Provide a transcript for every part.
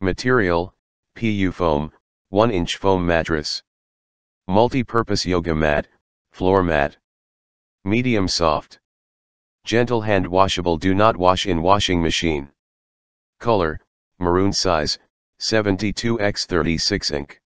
Material, PU foam, 1 inch foam mattress. Multi-purpose yoga mat, floor mat. Medium soft. Gentle hand washable do not wash in washing machine. Color, maroon size, 72x36 inch.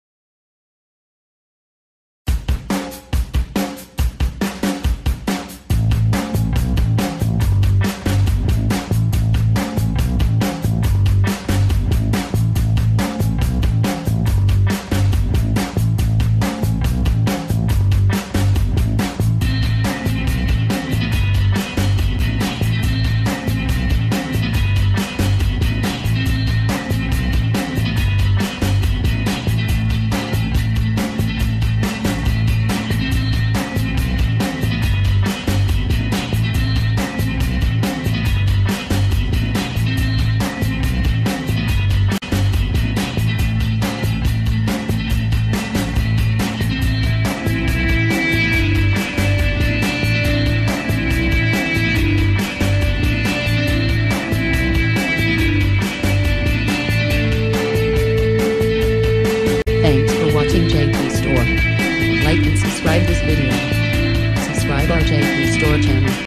Subscribe this video. Subscribe our JP Store channel.